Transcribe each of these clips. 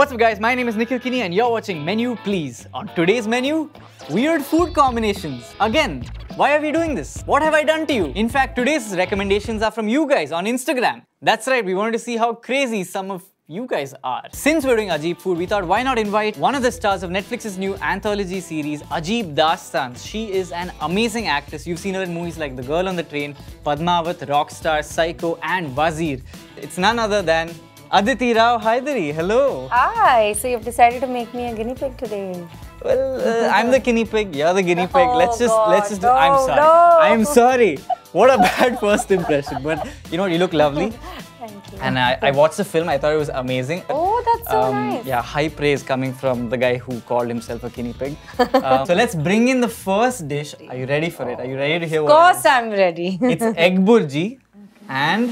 What's up guys, my name is Nikhil Kini and you're watching Menu Please. On today's menu, weird food combinations. Again, why are we doing this? What have I done to you? In fact, today's recommendations are from you guys on Instagram. That's right, we wanted to see how crazy some of you guys are. Since we're doing Ajib food, we thought why not invite one of the stars of Netflix's new anthology series, Ajeeb Daastaans. She is an amazing actress. You've seen her in movies like The Girl on the Train, Padmavat, Rockstar, Psycho, and Wazir. It's none other than Aditi Rao Hydari. Hello. Hi, so you've decided to make me a guinea pig today. Well, uh, I'm the guinea pig. You're the guinea pig. Oh, let's just let's just. do, I'm sorry. no. I'm sorry. What a bad first impression. But you know, you look lovely. Thank you. And I, I watched the film. I thought it was amazing. Oh, that's so Um, nice. Yeah, high praise coming from the guy who called himself a guinea pig. Um, so let's bring in the first dish. Are you ready for it? Are you ready to hear Of what? it course. I'm ready. It's egg burji and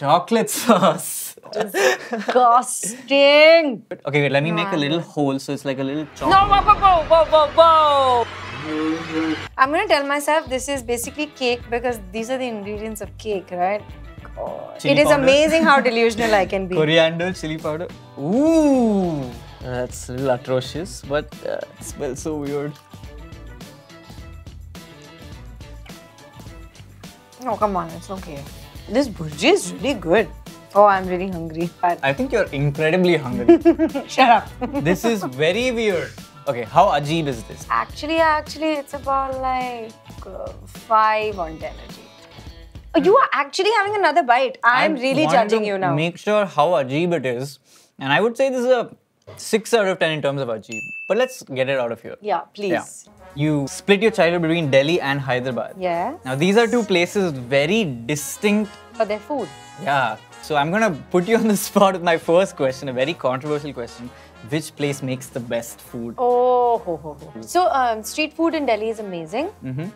chocolate sauce. Disgusting. Okay, wait. Let me make a little hole so it's like a little chocolate. No, whoa, whoa, whoa, whoa, whoa. I'm gonna tell myself this is basically cake because these are the ingredients of cake, right? God. Chili it is powder. amazing how delusional I can be. Coriander, chili powder. Ooh, that's a little atrocious, but uh, it smells so weird. Oh, come on, it's okay. This burji is really good. Oh, I'm really hungry. I think you're incredibly hungry. Shut up. this is very weird. Okay, how ajib is this? Actually, actually, it's about like uh, five on ten a G. Oh, you are actually having another bite. I'm I really wanted judging you now. Make sure how ajib it is, and I would say this is a six out of ten in terms of ajib. But let's get it out of here. yeah, please. Yeah. You split your childhood between Delhi and Hyderabad. Yeah. Now these are two places very distinct For their food. Yeah. So I'm gonna put you on the spot with my first question, a very controversial question. Which place makes the best food? Oh, ho, ho, ho. So, um, street food in Delhi is amazing. Mhm.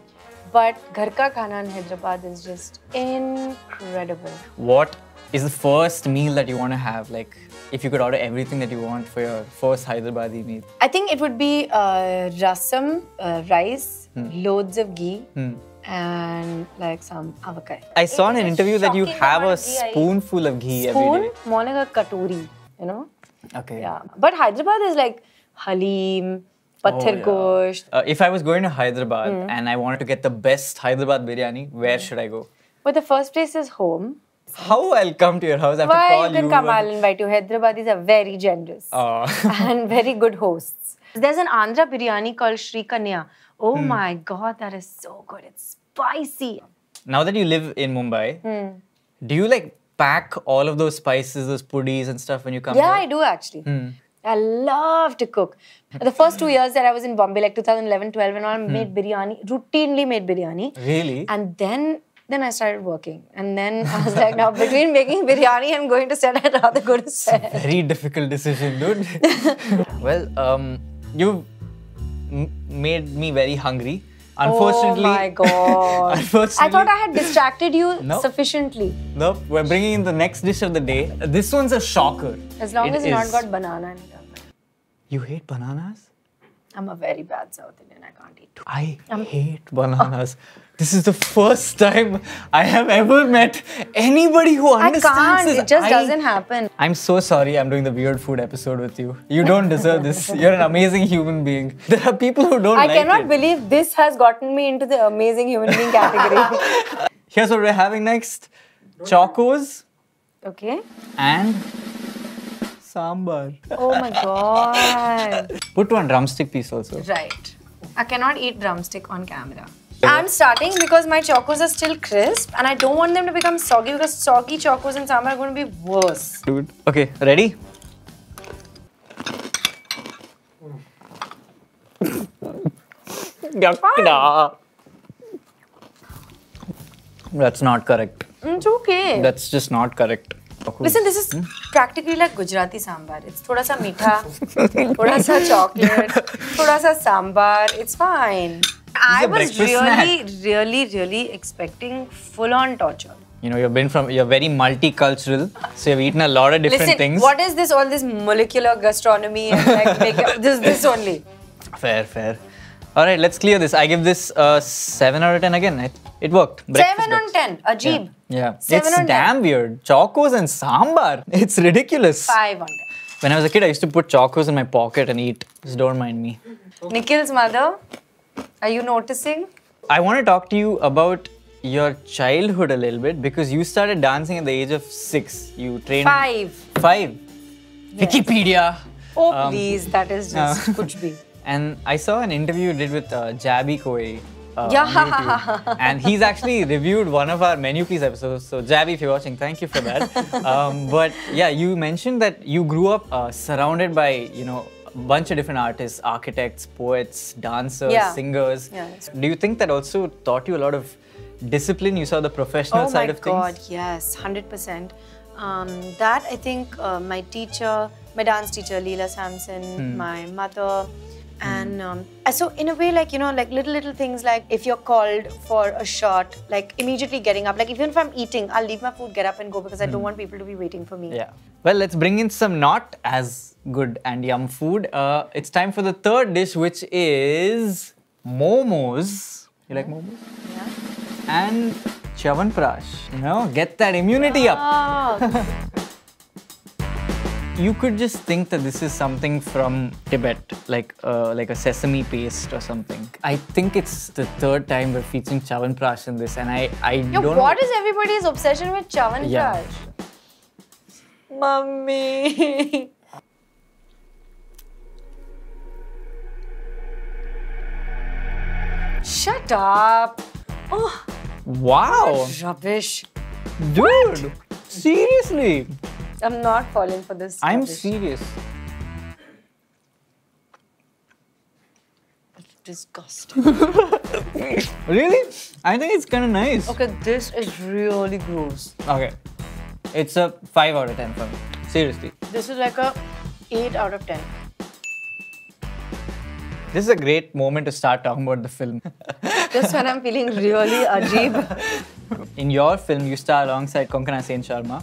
But ghar ka khana in Hyderabad is just incredible. What is the first meal that you want to have? Like, if you could order everything that you want for your first Hyderabadi meal. I think it would be uh, rasam, uh, rice, loads of ghee, and like some avocado. I saw in an interview that you have a amount of ghee I spoonful of ghee Spoon, every day. more like a katuri, you know? Okay. Yeah. But Hyderabad is like halim, pathir Oh, yeah. gosht. Uh, if I was going to Hyderabad Hmm. and I wanted to get the best Hyderabad biryani, where should I go? Well, the first place is home. How I'll come to your house? I Why call you can you. come, and- I'll invite you. Hyderabadis are very generous Oh. and very good hosts. There's an Andhra biryani called Sri Kanya. Oh Hmm. my god, that is so good. It's spicy. now that you live in Mumbai, Hmm. do you like pack all of those spices, those puddies and stuff when you come Yeah, I do actually. I love to cook. The first two years that I was in Bombay, like 2011, 12, and all, I made biryani, routinely made biryani. Really? And then then I started working. And then I was like, now between making biryani and going to set, I'd rather go to set. Very difficult decision, dude. well, um, you m- made me very hungry. Unfortunately, Oh my god. unfortunately, I thought I had distracted you No. sufficiently. Nope, we're bringing in the next dish of the day. This one's a shocker. As long It as it's not got banana in it. You hate bananas? I'm a very bad South Indian. I can't eat. I hate bananas. This is the first time I have ever met anybody who understands I can't. this. It just I- doesn't happen. I'm so sorry I'm doing the weird food episode with you. You don't deserve this. You're an amazing human being. There are people who don't I like cannot it. believe this has gotten me into the amazing human being category. Here's what we're having next. Chocos okay. and sambar. Oh my god. Put one drumstick piece also. Right. I cannot eat drumstick on camera. I'm starting because my chocos are still crisp and I don't want them to become soggy because soggy chocos in sambar are going to be worse. Dude. Okay, ready? Yakda. That's not correct. It's okay. That's just not correct. Listen, this is hmm? practically like Gujarati sambar. It's thoda sa meetha, thoda sa chocolate, thoda sa sambar. It's fine. I was really, really, really expecting full-on torture. You know, you've been from, you're very multicultural, so you've eaten a lot of different Listen, things. what is this? All this molecular gastronomy and like this, this only. Fair, fair. All right, let's clear this. I give this uh, 7 out of 10 again. It, it worked. Breakfast Seven on works. ten. Ajib. Yeah. Seven it's damn weird. Chocos and sambar. It's ridiculous. Five on ten. When I was a kid, I used to put chocos in my pocket and eat. Just don't mind me. Nikhil's mother, are you noticing? I want to talk to you about your childhood a little bit because you started dancing at the age of six. You trained. Five. Five. Wikipedia. Oh, Um, please, that is just kuch bhi. And I saw an interview you did with uh, Jabby Koi. Uh, Yeah. and he's actually reviewed one of our Menu Please episodes. So, Jabby, if you're watching, thank you for that. um, but yeah, you mentioned that you grew up uh, surrounded by, you know, bunch of different artists, architects, poets, dancers, Yeah. singers. Yeah, Do you think that also taught you a lot of discipline? You saw the professional Oh side of things? Oh my God, yes, 100%. Um, that I think uh, my teacher, my dance teacher, Leela Samson, Hmm. my mother, and um, uh, so in a way, like you know, like little little things like if you're called for a shot, like immediately getting up. Like even if I'm eating, I'll leave my food, get up and go because I don't want people to be waiting for me. Yeah. Well, let's bring in some not as good and yum food. Uh, it's time for the third dish, which is momos. You like momos? Yeah. And chavanprash. You know, get that immunity up. You could just think that this is something from Tibet, like uh, like a sesame paste or something. I think it's the third time we're featuring chavanprash in this, and I I yo, don't. what know. is everybody's obsession with Chavan Yeah. Mummy. Shut up. Oh, Wow, rubbish. dude! Seriously, I'm not falling for this. I'm rubbish. serious. disgusting. Really? I think it's kind of nice. okay, this is really gross. Okay. It's a 5 out of 10 for me. Seriously. This is like a 8 out of 10. This is a great moment to start talking about the film. Just when I'm feeling really ajib. In your film, you star alongside Konkana Sen Sharma.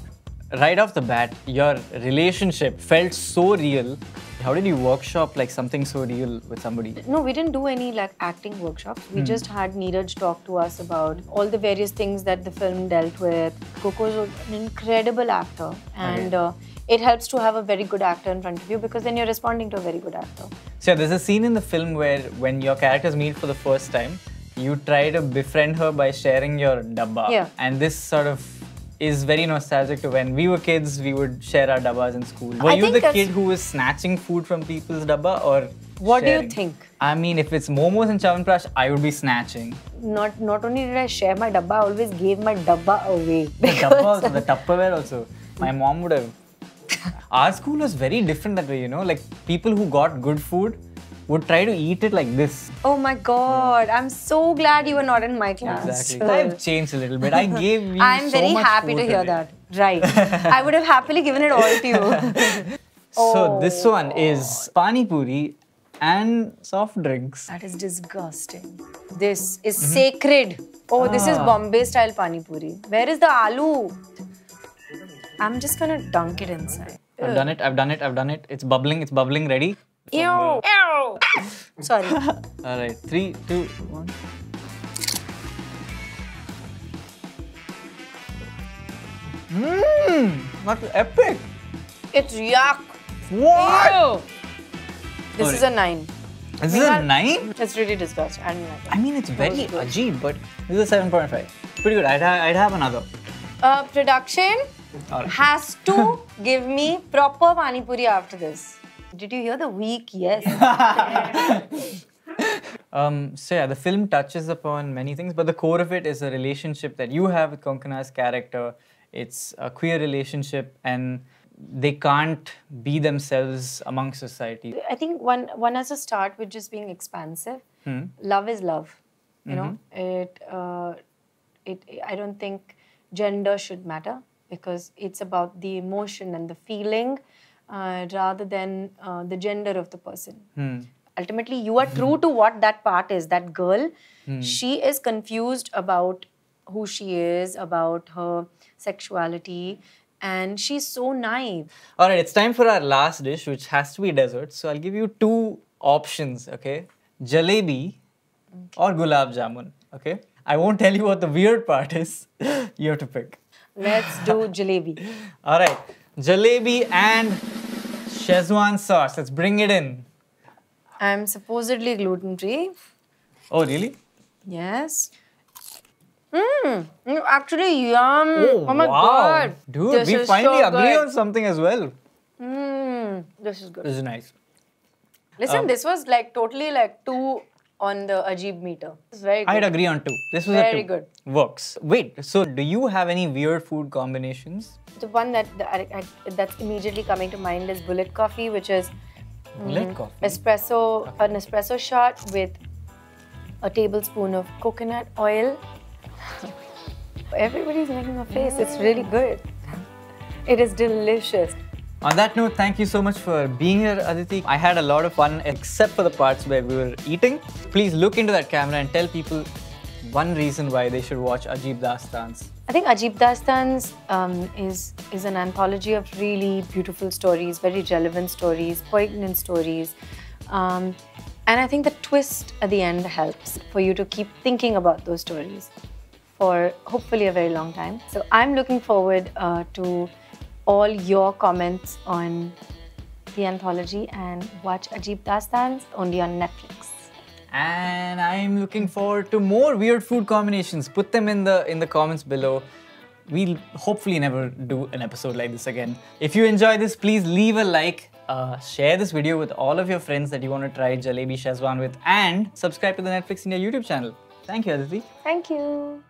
Right off the bat, your relationship felt so real. How did you workshop like something so real with somebody? No, we didn't do any like acting workshops. We just had Neeraj talk to us about all the various things that the film dealt with. Coco is an incredible actor, and uh, it helps to have a very good actor in front of you because then you're responding to a very good actor. So yeah, there's a scene in the film where when your characters meet for the first time, you try to befriend her by sharing your dabba. Yeah. And this sort of is very nostalgic to when we were kids, we would share our dabbas in school. Were I you the kid who was snatching food from people's dabba or What do you think? I mean, if it's momos and chavanprash, I would be snatching. Not not only did I share my dabba, I always gave my dabba away. The dabba also, the Tupperware also. My mom would have. Our school was very different that way, you know. Like people who got good food would try to eat it like this. Oh my god, I'm so glad you were not in my class. Exactly. I've changed a little bit. I gave you I'm so very happy to hear today. that. Right. I would have happily given it all to you. So this one is pani puri and soft drinks. That is disgusting. This is Mm-hmm. sacred. Oh, this is Ah. Bombay style pani puri. Where is the aloo? I'm just gonna dunk it inside. I've done it. I've done it. I've done it. It's bubbling. It's bubbling. Ready? Ew. Ew. Sorry. All right. Three, two, one. Mmm. That's epic. It's yuck. What? Ew. This is a nine. This Is a nine? It's really disgusting. I don't like it. I mean, it's very was ajib, but this is a seven point five. Pretty good. I'd, ha- I'd have another. Uh, production All right. has to give me proper pani puri after this. Did you hear the weak yes? Um, so yeah, the film touches upon many things, but the core of it is a relationship that you have with Konkana's character. It's a queer relationship, and they can't be themselves among society. I think one one has to start with just being expansive. Hmm. Love is love. You know, Mm-hmm. it uh, it. I don't think gender should matter because it's about the emotion and the feeling uh, rather than uh, the gender of the person. Hmm. Ultimately, you are true to what that part is. That girl, Hmm. she is confused about who she is, about her sexuality, and she's so naive. All right, it's time for our last dish, which has to be dessert. So I'll give you two options. Okay, jalebi or gulab jamun. Okay, I won't tell you what the weird part is. you have to pick. Let's do jalebi. All right, jalebi and Szechuan sauce. Let's bring it in. I'm supposedly gluten free. Oh, really? Yes. Mmm. Actually, yum. Oh, my wow. god. Dude, This we finally so agree good. on something as well. Mmm. This is good. This is nice. Listen, Um, this was like totally like two on the Ajib meter. It's very good. I'd agree on two. This was a Very good. Works. Wait, so do you have any weird food combinations? The one that, that I, I- that's immediately coming to mind is bullet coffee, which is Bullet mm, coffee. espresso, an espresso shot with a tablespoon of coconut oil. Everybody's making a face. It's really good. It is delicious. On that note, thank you so much for being here, Aditi. I had a lot of fun, except for the parts where we were eating. Please look into that camera and tell people one reason why they should watch Ajeeb Daastaans. I think Ajeeb Daastaans um, is is an anthology of really beautiful stories, very relevant stories, poignant stories, um, and I think the twist at the end helps for you to keep thinking about those stories for hopefully a very long time. So I'm looking forward uh, to all your comments on the anthology and watch Ajeeb Daastaans only on Netflix. And I'm looking forward to more weird food combinations. Put them in the in the comments below. We'll hopefully never do an episode like this again. If you enjoy this, please leave a like, uh, share this video with all of your friends that you want to try Jalebi Shezwan with, and subscribe to the Netflix India YouTube channel. Thank you, Aditi. Thank you.